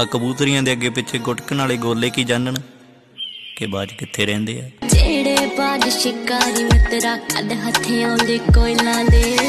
ਆ ਕਬੂਤਰੀਆਂ ਦੇ ਅੱਗੇ ਪਿੱਛੇ ਗੁਟਕਣ ਵਾਲੇ ਗੋਲੇ ਕੀ ਜਾਣਨ? ਕਿ ਬਾਜ ਕਿੱਥੇ ਰਹਿੰਦੇ ਆ? ਜਿਹੜੇ ਬਾਜ ਸ਼ਿਕਾਰੀ ਮਿੱਤਰਾ ਕਦ ਹੱਥੇ ਆਉਂਦੇ ਕੋਇਲਾਂ ਦੇ।